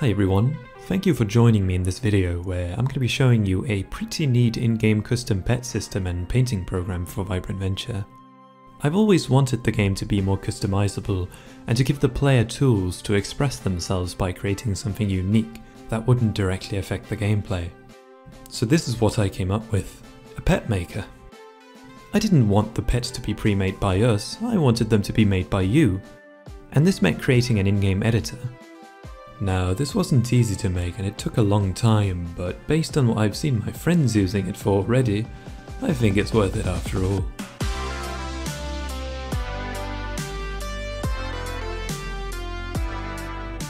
Hi everyone, thank you for joining me in this video where I'm going to be showing you a pretty neat in-game custom pet system and painting program for Vibrant Venture. I've always wanted the game to be more customizable and to give the player tools to express themselves by creating something unique that wouldn't directly affect the gameplay. So this is what I came up with, a pet maker. I didn't want the pets to be pre-made by us, I wanted them to be made by you. And this meant creating an in-game editor. Now, this wasn't easy to make and it took a long time, but based on what I've seen my friends using it for already, I think it's worth it after all.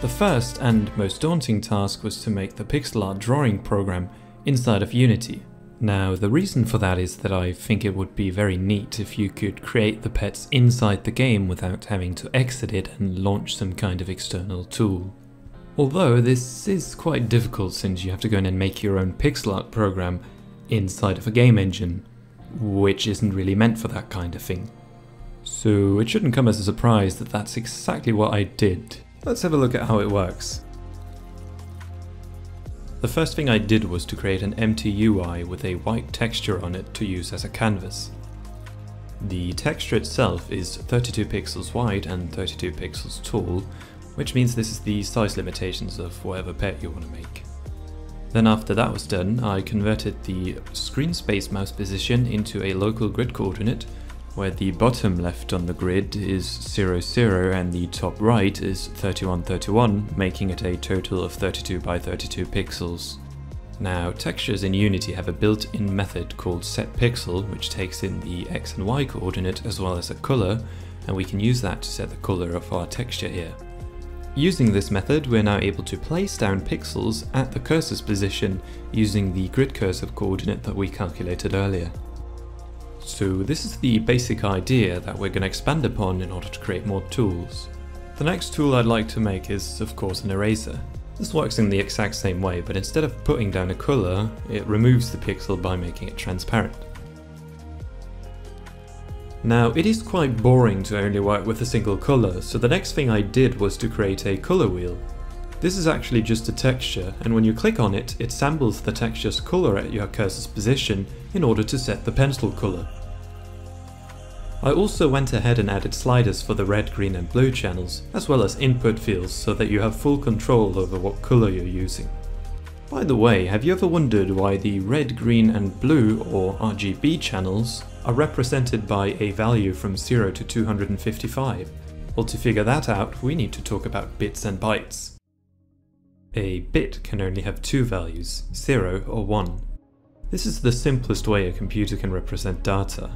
The first and most daunting task was to make the pixel art drawing program inside of Unity. Now, the reason for that is that I think it would be very neat if you could create the pets inside the game without having to exit it and launch some kind of external tool. Although this is quite difficult since you have to go in and make your own pixel art program inside of a game engine, which isn't really meant for that kind of thing. So it shouldn't come as a surprise that that's exactly what I did. Let's have a look at how it works. The first thing I did was to create an empty UI with a white texture on it to use as a canvas. The texture itself is 32 pixels wide and 32 pixels tall, which means this is the size limitations of whatever pet you want to make. Then after that was done, I converted the screen space mouse position into a local grid coordinate, where the bottom left on the grid is 0, 0 and the top right is 31, 31, making it a total of 32 by 32 pixels. Now, textures in Unity have a built-in method called setPixel, which takes in the x and y coordinate as well as a color, and we can use that to set the color of our texture here. Using this method, we're now able to place down pixels at the cursor's position using the grid cursor coordinate that we calculated earlier. So this is the basic idea that we're going to expand upon in order to create more tools. The next tool I'd like to make is of course an eraser. This works in the exact same way, but instead of putting down a colour, it removes the pixel by making it transparent. Now, it is quite boring to only work with a single colour, so the next thing I did was to create a colour wheel. This is actually just a texture, and when you click on it, it samples the texture's colour at your cursor's position in order to set the pencil colour. I also went ahead and added sliders for the red, green and blue channels, as well as input fields so that you have full control over what colour you're using. By the way, have you ever wondered why the red, green and blue or RGB channels are represented by a value from 0 to 255? Well to figure that out we need to talk about bits and bytes. A bit can only have two values, 0 or 1. This is the simplest way a computer can represent data.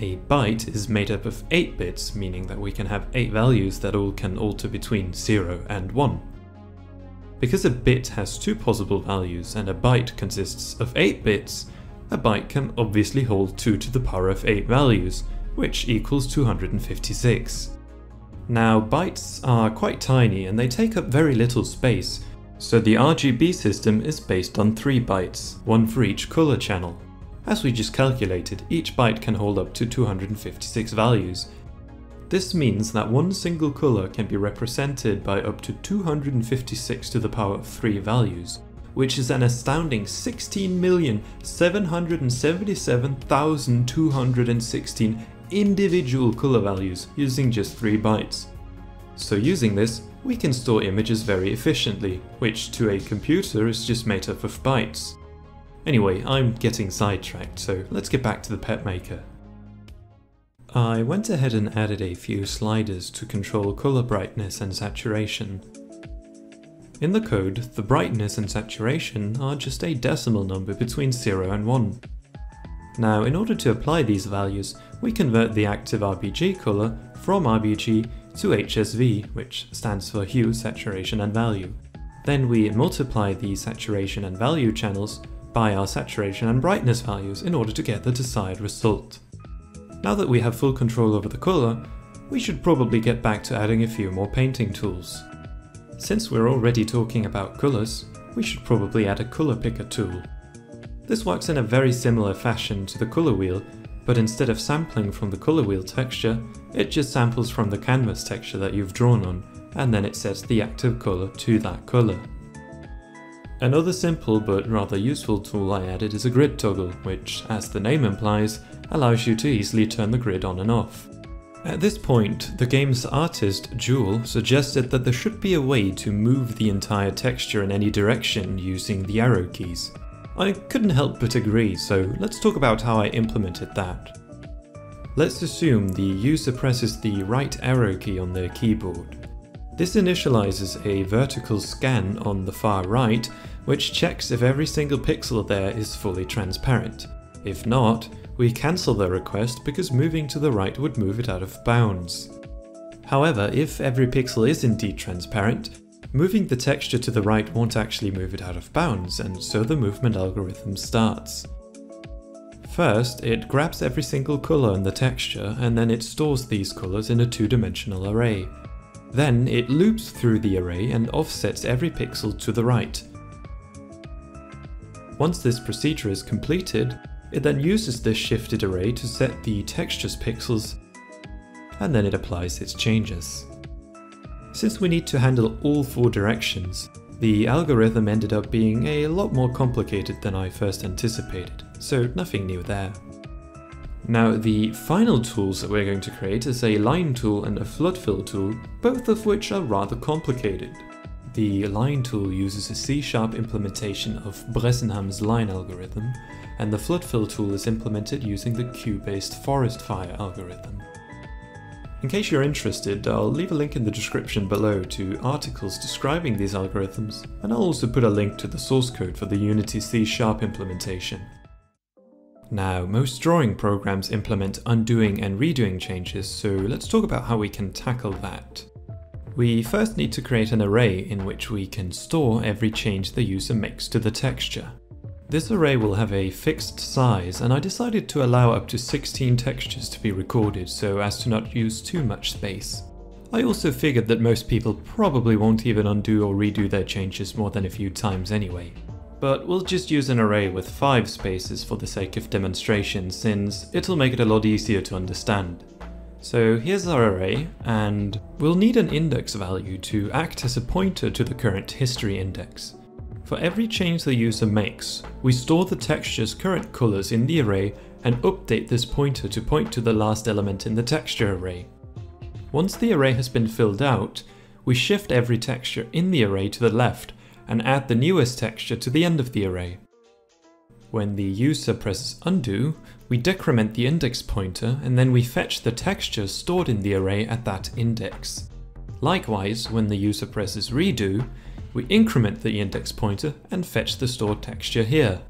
A byte is made up of 8 bits, meaning that we can have 8 values that all can alter between 0 and 1. Because a bit has two possible values and a byte consists of 8 bits, a byte can obviously hold 2 to the power of 8 values, which equals 256. Now bytes are quite tiny and they take up very little space, so the RGB system is based on 3 bytes, one for each colour channel. As we just calculated, each byte can hold up to 256 values, this means that one single colour can be represented by up to 256 to the power of 3 values, which is an astounding 16,777,216 individual colour values using just 3 bytes. So using this, we can store images very efficiently, which to a computer is just made up of bytes. Anyway, I'm getting sidetracked, so let's get back to the pet maker. I went ahead and added a few sliders to control color brightness and saturation. In the code, the brightness and saturation are just a decimal number between 0 and 1. Now, in order to apply these values, we convert the active RGB color from RGB to HSV, which stands for hue, saturation and value. Then we multiply the saturation and value channels by our saturation and brightness values in order to get the desired result. Now that we have full control over the colour, we should probably get back to adding a few more painting tools. Since we're already talking about colours, we should probably add a colour picker tool. This works in a very similar fashion to the colour wheel, but instead of sampling from the colour wheel texture, it just samples from the canvas texture that you've drawn on, and then it sets the active colour to that colour. Another simple but rather useful tool I added is a grid toggle, which, as the name implies, allows you to easily turn the grid on and off. At this point, the game's artist, Jewel, suggested that there should be a way to move the entire texture in any direction using the arrow keys. I couldn't help but agree, so let's talk about how I implemented that. Let's assume the user presses the right arrow key on their keyboard. This initializes a vertical scan on the far right, which checks if every single pixel there is fully transparent. If not, we cancel the request because moving to the right would move it out of bounds. However, if every pixel is indeed transparent, moving the texture to the right won't actually move it out of bounds, and so the movement algorithm starts. First, it grabs every single colour in the texture and then it stores these colours in a two-dimensional array. Then it loops through the array and offsets every pixel to the right. Once this procedure is completed, it then uses this shifted array to set the texture's pixels, and then it applies its changes. Since we need to handle all four directions, the algorithm ended up being a lot more complicated than I first anticipated, so nothing new there. Now the final tools that we're going to create is a line tool and a flood fill tool, both of which are rather complicated. The line tool uses a C-sharp implementation of Bresenham's line algorithm, and the flood fill tool is implemented using the queue-based forest fire algorithm. In case you're interested, I'll leave a link in the description below to articles describing these algorithms, and I'll also put a link to the source code for the Unity C-sharp implementation. Now, most drawing programs implement undoing and redoing changes, so let's talk about how we can tackle that. We first need to create an array in which we can store every change the user makes to the texture. This array will have a fixed size and I decided to allow up to 16 textures to be recorded so as to not use too much space. I also figured that most people probably won't even undo or redo their changes more than a few times anyway. But we'll just use an array with 5 spaces for the sake of demonstration since it'll make it a lot easier to understand. So here's our array, and we'll need an index value to act as a pointer to the current history index. For every change the user makes, we store the texture's current colors in the array and update this pointer to point to the last element in the texture array. Once the array has been filled out, we shift every texture in the array to the left and add the newest texture to the end of the array. When the user presses undo, we decrement the index pointer and then we fetch the texture stored in the array at that index. Likewise, when the user presses redo, we increment the index pointer and fetch the stored texture here.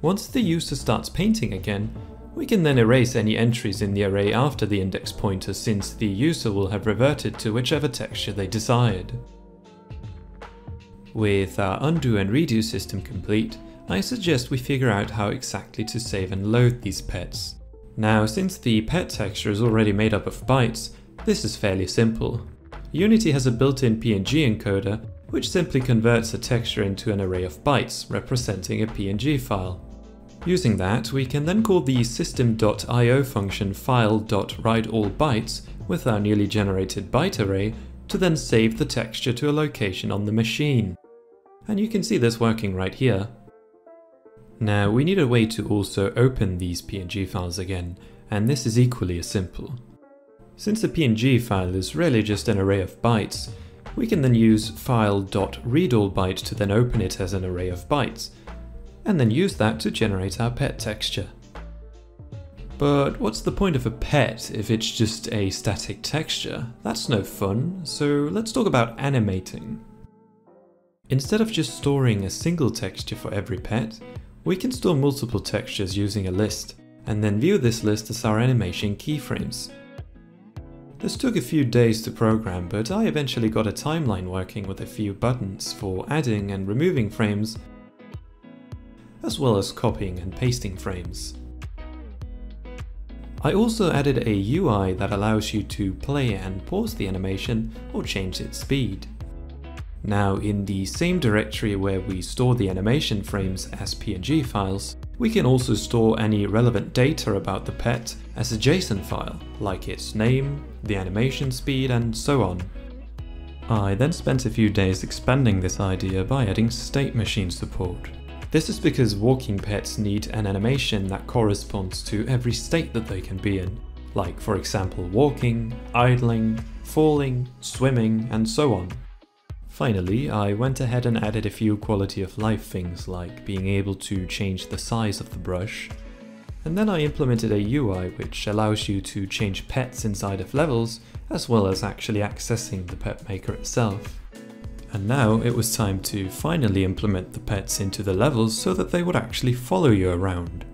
Once the user starts painting again, we can then erase any entries in the array after the index pointer since the user will have reverted to whichever texture they desired. With our undo and redo system complete, I suggest we figure out how exactly to save and load these pets. Now, since the pet texture is already made up of bytes, this is fairly simple. Unity has a built-in PNG encoder which simply converts a texture into an array of bytes representing a PNG file. Using that, we can then call the system.io function file.writeAllBytes with our newly generated byte array to then save the texture to a location on the machine. And you can see this working right here. Now we need a way to also open these PNG files again, and this is equally as simple. Since a PNG file is really just an array of bytes, we can then use file.readAllByte to then open it as an array of bytes, and then use that to generate our pet texture. But what's the point of a pet if it's just a static texture? That's no fun, so let's talk about animating. Instead of just storing a single texture for every pet, we can store multiple textures using a list, and then view this list as our animation keyframes. This took a few days to program, but I eventually got a timeline working with a few buttons for adding and removing frames, as well as copying and pasting frames. I also added a UI that allows you to play and pause the animation or change its speed. Now in the same directory where we store the animation frames as PNG files, we can also store any relevant data about the pet as a JSON file, like its name, the animation speed and so on. I then spent a few days expanding this idea by adding state machine support. This is because walking pets need an animation that corresponds to every state that they can be in, like for example walking, idling, falling, swimming, and so on. Finally, I went ahead and added a few quality of life things like being able to change the size of the brush, and then I implemented a UI which allows you to change pets inside of levels as well as actually accessing the pet maker itself. And now it was time to finally implement the pets into the levels so that they would actually follow you around.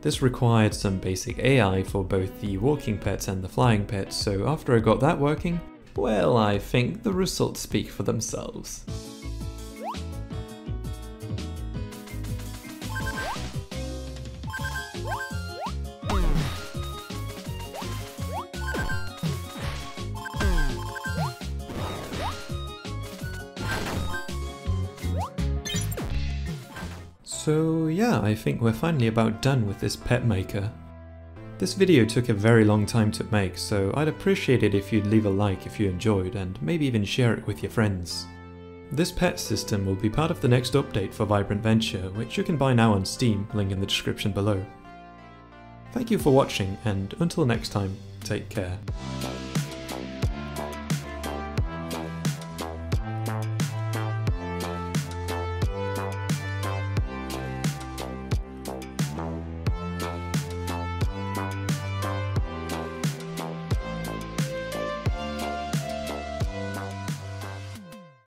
This required some basic AI for both the walking pets and the flying pets, so after I got that working, well, I think the results speak for themselves. So yeah, I think we're finally about done with this pet maker. This video took a very long time to make, so I'd appreciate it if you'd leave a like if you enjoyed and maybe even share it with your friends. This pet system will be part of the next update for Vibrant Venture, which you can buy now on Steam, link in the description below. Thank you for watching, and until next time, take care.